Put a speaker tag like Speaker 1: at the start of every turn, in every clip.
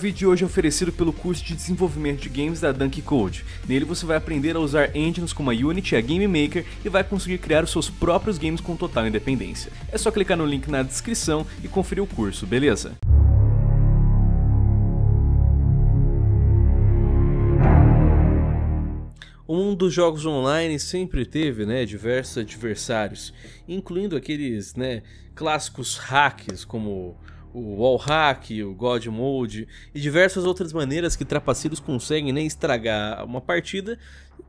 Speaker 1: O vídeo de hoje é oferecido pelo curso de desenvolvimento de games da Dunk Code. Nele você vai aprender a usar engines como a Unity e a Game Maker e vai conseguir criar os seus próprios games com total independência. É só clicar no link na descrição e conferir o curso, beleza?
Speaker 2: O mundo dos jogos online sempre teve, né, diversos adversários, incluindo aqueles, né, clássicos hacks como o wall hack, o god mode e diversas outras maneiras que trapaceiros conseguem né, estragar uma partida,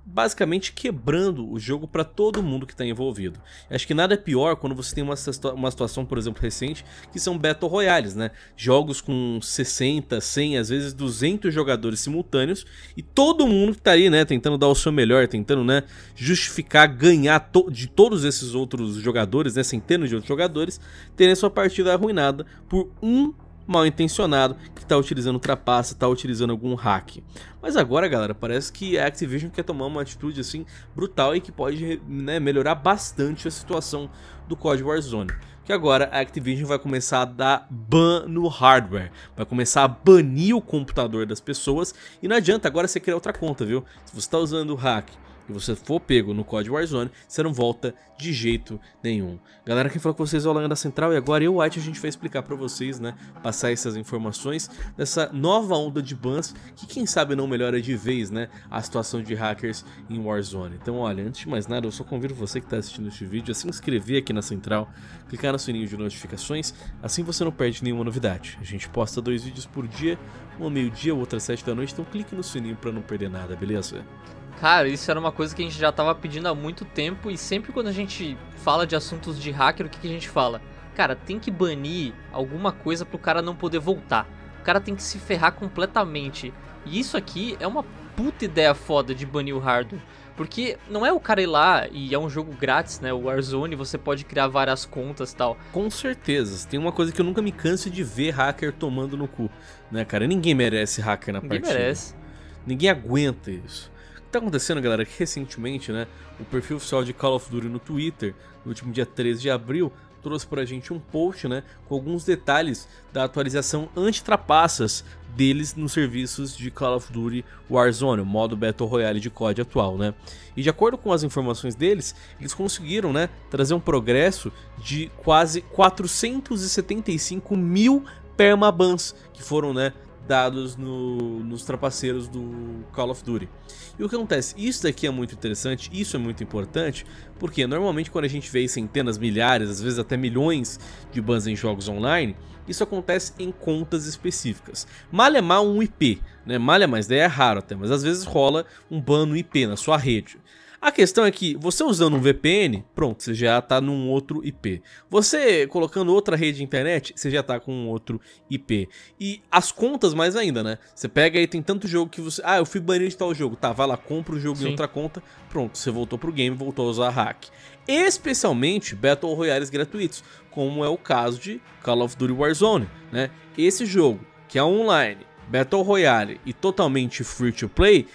Speaker 2: basicamente quebrando o jogo para todo mundo que está envolvido. Acho que nada é pior quando você tem uma, uma situação, por exemplo, recente, que são Battle Royales, né? Jogos com 60, 100, às vezes 200 jogadores simultâneos e todo mundo que está aí, né, tentando dar o seu melhor, tentando, né, justificar ganhar to de todos esses outros jogadores, né, centenas de outros jogadores, terem sua partida arruinada por um mal intencionado que está utilizando trapaça, está utilizando algum hack. Mas agora, galera, parece que a Activision quer tomar uma atitude assim brutal e que pode né, melhorar bastante a situação do COD Warzone. Que agora a Activision vai começar a dar ban no hardware, vai começar a banir o computador das pessoas e não adianta agora você criar outra conta, viu? Se você está usando o hack e você for pego no código Warzone, você não volta de jeito nenhum. Galera, quem falou com vocês é o da Central e agora eu, White, a gente vai explicar pra vocês, né, passar essas informações dessa nova onda de bans que quem sabe não melhora de vez, né, a situação de hackers em Warzone. Então, olha, antes de mais nada, eu só convido você que está assistindo este vídeo a se inscrever aqui na Central, clicar no sininho de notificações, assim você não perde nenhuma novidade. A gente posta dois vídeos por dia, um ao meio-dia, outro às sete da noite, então clique no sininho para não perder nada, beleza?
Speaker 3: Cara, isso era uma coisa que a gente já tava pedindo há muito tempo e sempre quando a gente fala de assuntos de hacker, o que, que a gente fala? Cara, tem que banir alguma coisa pro cara não poder voltar. O cara tem que se ferrar completamente. E isso aqui é uma puta ideia foda de banir o hardware. Porque não é o cara ir lá e é um jogo grátis, né? O Warzone, você pode criar várias contas e tal.
Speaker 2: Com certeza. Tem uma coisa que eu nunca me canso de ver hacker tomando no cu, né, cara? Ninguém merece hacker na
Speaker 3: Ninguém
Speaker 2: partida.
Speaker 3: Ninguém merece.
Speaker 2: Ninguém aguenta isso tá acontecendo, galera, que recentemente, né, o perfil oficial de Call of Duty no Twitter, no último dia 13 de abril, trouxe pra gente um post, né, com alguns detalhes da atualização anti-trapaças deles nos serviços de Call of Duty Warzone, o modo Battle Royale de COD atual, né? E de acordo com as informações deles, eles conseguiram, né, trazer um progresso de quase 475 mil permabans que foram, né, dados no, nos trapaceiros do Call of Duty. E o que acontece? Isso daqui é muito interessante, isso é muito importante, porque normalmente quando a gente vê centenas, milhares, às vezes até milhões de bans em jogos online, isso acontece em contas específicas. Malha mal um IP, né? Malha mais, daí é raro até, mas às vezes rola um ban no IP na sua rede. A questão é que você usando um VPN, pronto, você já está num outro IP. Você colocando outra rede de internet, você já está com um outro IP. E as contas mais ainda, né? Você pega aí, tem tanto jogo que você... Ah, eu fui banido de tal jogo. Tá, vai lá, compra o jogo Sim. em outra conta. Pronto, você voltou pro game, voltou a usar hack. Especialmente Battle Royales gratuitos, como é o caso de Call of Duty Warzone, né? Esse jogo, que é online, Battle Royale e totalmente free to play,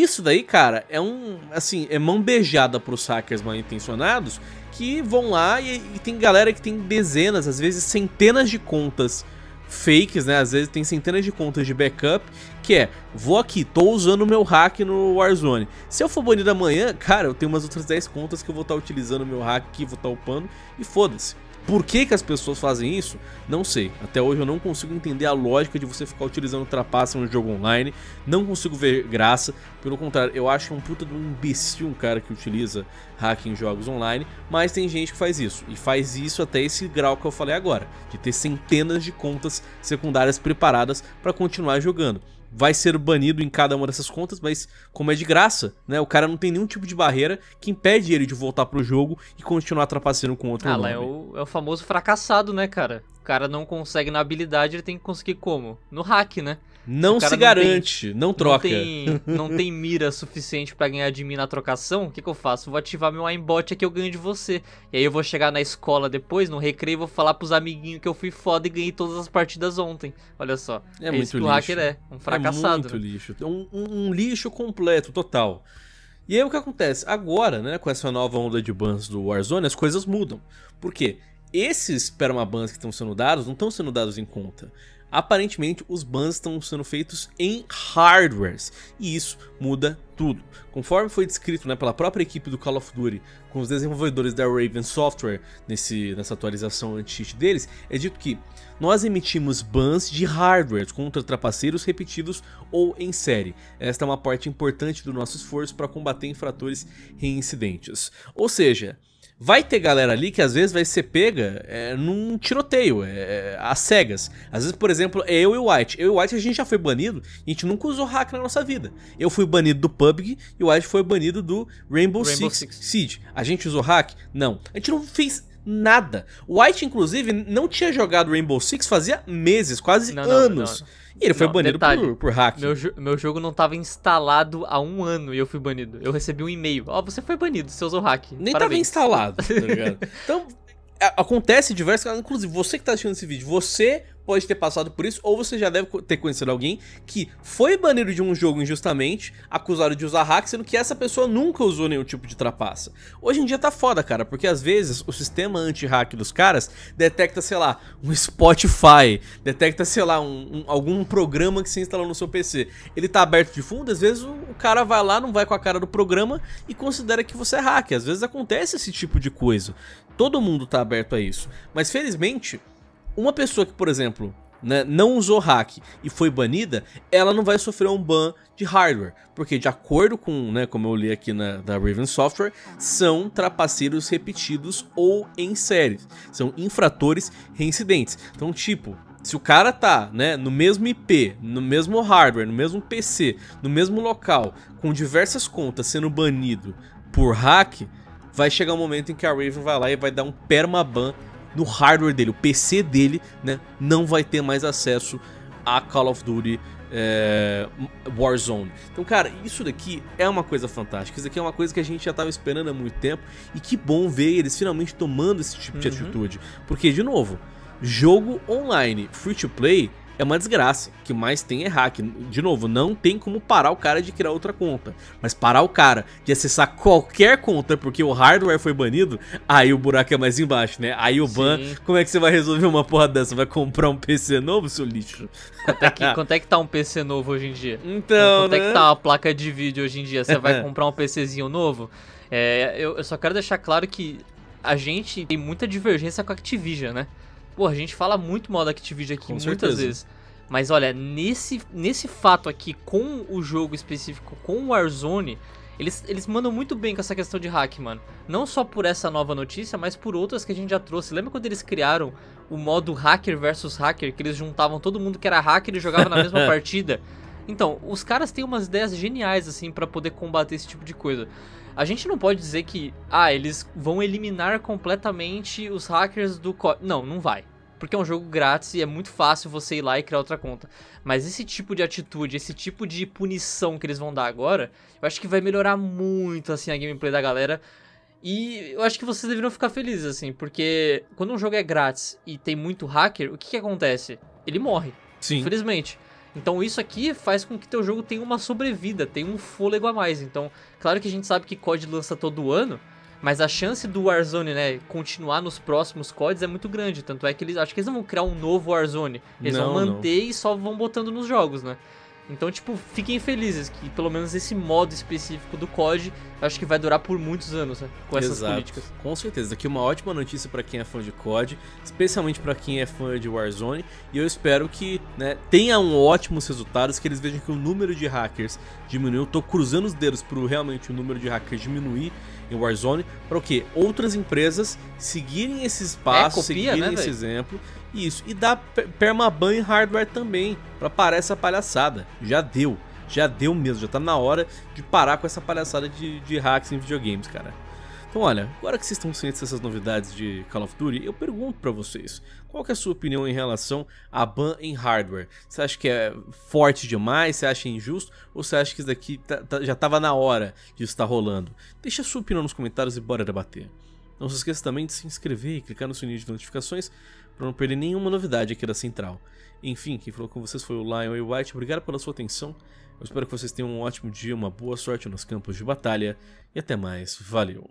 Speaker 2: isso daí, cara, é um, assim, é mão beijada pros hackers mal intencionados que vão lá e, e, tem galera que tem dezenas, às vezes centenas de contas fakes, né? Às vezes tem centenas de contas de backup, que é, vou aqui, tô usando meu hack no Warzone. Se eu for banido amanhã, cara, eu tenho umas outras 10 contas que eu vou estar tá utilizando meu hack aqui, vou estar tá upando e foda-se. Por que, que as pessoas fazem isso? Não sei. Até hoje eu não consigo entender a lógica de você ficar utilizando trapaça no jogo online. Não consigo ver graça. Pelo contrário, eu acho um puta de um imbecil um cara que utiliza hack em jogos online. Mas tem gente que faz isso. E faz isso até esse grau que eu falei agora. De ter centenas de contas secundárias preparadas para continuar jogando vai ser banido em cada uma dessas contas, mas como é de graça, né? O cara não tem nenhum tipo de barreira que impede ele de voltar pro jogo e continuar trapaceando com outro
Speaker 3: ah,
Speaker 2: nome.
Speaker 3: Ah, é o, é o famoso fracassado, né, cara? O cara não consegue na habilidade, ele tem que conseguir como? No hack, né?
Speaker 2: Não se, se garante, não, tem, não troca.
Speaker 3: Não tem, não tem mira suficiente para ganhar de mim na trocação, o que, que eu faço? Vou ativar meu aimbot aqui eu ganho de você. E aí eu vou chegar na escola depois, no recreio, vou falar pros amiguinhos que eu fui foda e ganhei todas as partidas ontem. Olha só.
Speaker 2: É, é muito isso que lixo. o hacker
Speaker 3: é, um fracassado.
Speaker 2: É muito né? lixo. Um, um, um lixo completo, total. E aí o que acontece? Agora, né, com essa nova onda de bans do Warzone, as coisas mudam. Por quê? Esses permabans que estão sendo dados não estão sendo dados em conta. aparentemente os bans estão sendo feitos em hardwares, e isso muda tudo. Conforme foi descrito né, pela própria equipe do Call of Duty, com os desenvolvedores da Raven Software nesse, nessa atualização anti-cheat deles, é dito que nós emitimos bans de hardware contra trapaceiros repetidos ou em série. Esta é uma parte importante do nosso esforço para combater infratores reincidentes. Ou seja, vai ter galera ali que às vezes vai ser pega é, num tiroteio, é, é, às cegas. Às vezes, por exemplo, é eu e o White. Eu e o White a gente já foi banido e a gente nunca usou hack na nossa vida. Eu fui banido do PUBG e o White foi banido do Rainbow, Rainbow Six, Six Siege. A gente usou hack? Não. A gente não fez nada. O White, inclusive, não tinha jogado Rainbow Six fazia meses, quase não, anos. Não, não. E ele foi não, banido detalhe, por, por hack.
Speaker 3: Meu, meu jogo não estava instalado há um ano e eu fui banido. Eu recebi um e-mail. Ó, oh, você foi banido, você usou hack.
Speaker 2: Nem estava instalado, tá ligado? então, acontece diversas Inclusive, você que está assistindo esse vídeo, você pode ter passado por isso, ou você já deve ter conhecido alguém que foi banido de um jogo injustamente, acusado de usar hack, sendo que essa pessoa nunca usou nenhum tipo de trapaça. Hoje em dia tá foda, cara, porque às vezes o sistema anti-hack dos caras detecta, sei lá, um Spotify, detecta, sei lá, um, um, algum programa que você instalou no seu PC. Ele tá aberto de fundo, às vezes o, o cara vai lá, não vai com a cara do programa e considera que você é hack. Às vezes acontece esse tipo de coisa. Todo mundo tá aberto a isso. Mas felizmente, uma pessoa que, por exemplo, né, não usou hack e foi banida, ela não vai sofrer um ban de hardware, porque de acordo com, né, como eu li aqui na da Raven Software, são trapaceiros repetidos ou em série, são infratores reincidentes. Então, tipo, se o cara tá, né, no mesmo IP, no mesmo hardware, no mesmo PC, no mesmo local, com diversas contas sendo banido por hack, vai chegar um momento em que a Raven vai lá e vai dar um permaban no hardware dele, o PC dele, né, não vai ter mais acesso a Call of Duty é, Warzone. Então, cara, isso daqui é uma coisa fantástica. Isso daqui é uma coisa que a gente já estava esperando há muito tempo. E que bom ver eles finalmente tomando esse tipo de uhum. atitude. Porque, de novo, jogo online free to play é uma desgraça. O que mais tem é hack. De novo, não tem como parar o cara de criar outra conta. Mas parar o cara de acessar qualquer conta porque o hardware foi banido, aí o buraco é mais embaixo, né? Aí o ban, Sim. como é que você vai resolver uma porra dessa? Vai comprar um PC novo, seu lixo?
Speaker 3: Quanto é que, quanto é que tá um PC novo hoje em dia?
Speaker 2: Então,
Speaker 3: Quanto
Speaker 2: né?
Speaker 3: é que né? tá uma placa de vídeo hoje em dia? Você vai comprar um PCzinho novo? É, eu, eu só quero deixar claro que a gente tem muita divergência com a Activision, né? Pô, a gente fala muito mal da Activision aqui, com muitas certeza. vezes. Mas olha, nesse, nesse fato aqui, com o jogo específico, com o Warzone, eles, eles mandam muito bem com essa questão de hack, mano. Não só por essa nova notícia, mas por outras que a gente já trouxe. Lembra quando eles criaram o modo hacker versus hacker, que eles juntavam todo mundo que era hacker e jogava na mesma partida? Então, os caras têm umas ideias geniais, assim, para poder combater esse tipo de coisa. A gente não pode dizer que, ah, eles vão eliminar completamente os hackers do código. Não, não vai. Porque é um jogo grátis e é muito fácil você ir lá e criar outra conta. Mas esse tipo de atitude, esse tipo de punição que eles vão dar agora, eu acho que vai melhorar muito, assim, a gameplay da galera. E eu acho que vocês deveriam ficar felizes, assim, porque quando um jogo é grátis e tem muito hacker, o que, que acontece? Ele morre.
Speaker 2: Sim.
Speaker 3: Infelizmente. Então isso aqui faz com que teu jogo tenha uma sobrevida, tenha um fôlego a mais. Então, claro que a gente sabe que COD lança todo ano, mas a chance do Warzone, né, continuar nos próximos CODs é muito grande. Tanto é que eles acho que eles não vão criar um novo Warzone. Eles não, vão manter não. e só vão botando nos jogos, né? Então, tipo, fiquem felizes que pelo menos esse modo específico do COD acho que vai durar por muitos anos, né? Com essas
Speaker 2: Exato.
Speaker 3: políticas.
Speaker 2: Com certeza. Aqui uma ótima notícia para quem é fã de COD, especialmente para quem é fã de Warzone, e eu espero que, né, tenham ótimos resultados, que eles vejam que o número de hackers diminuiu. Eu tô cruzando os dedos pro realmente o número de hackers diminuir em Warzone, para o quê? Outras empresas seguirem esse espaço, é, copia, seguirem né, esse exemplo isso. E dá permaban em hardware também, para parar essa palhaçada. Já deu. Já deu mesmo, já tá na hora de parar com essa palhaçada de, de hacks em videogames, cara. Então olha, agora que vocês estão cientes dessas novidades de Call of Duty, eu pergunto para vocês, qual é a sua opinião em relação a ban em hardware? Você acha que é forte demais, você acha injusto, ou você acha que isso daqui tá, tá, já estava na hora de estar rolando? Deixa a sua opinião nos comentários e bora debater. Não se esqueça também de se inscrever e clicar no sininho de notificações para não perder nenhuma novidade aqui da Central. Enfim, quem falou com vocês foi o Lion e o White. Obrigado pela sua atenção. Eu espero que vocês tenham um ótimo dia, uma boa sorte nos campos de batalha e até mais. Valeu!